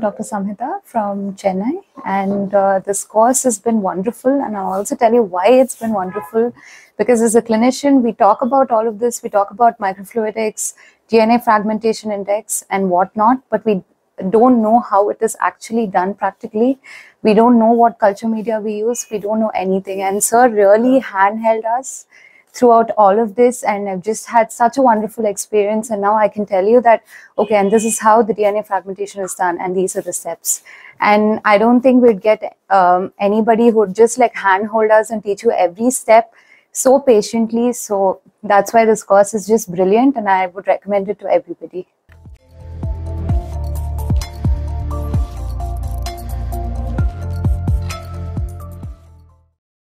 Dr. Samhita from Chennai, and uh, this course has been wonderful. And I'll also tell you why it's been wonderful because as a clinician, we talk about all of this. We talk about microfluidics, DNA fragmentation index, and whatnot, but we don't know how it is actually done practically. We don't know what culture media we use. We don't know anything. And sir really handheld us throughout all of this and I've just had such a wonderful experience and now I can tell you that okay and this is how the DNA fragmentation is done and these are the steps and I don't think we'd get um, anybody who would just like handhold us and teach you every step so patiently so that's why this course is just brilliant and I would recommend it to everybody.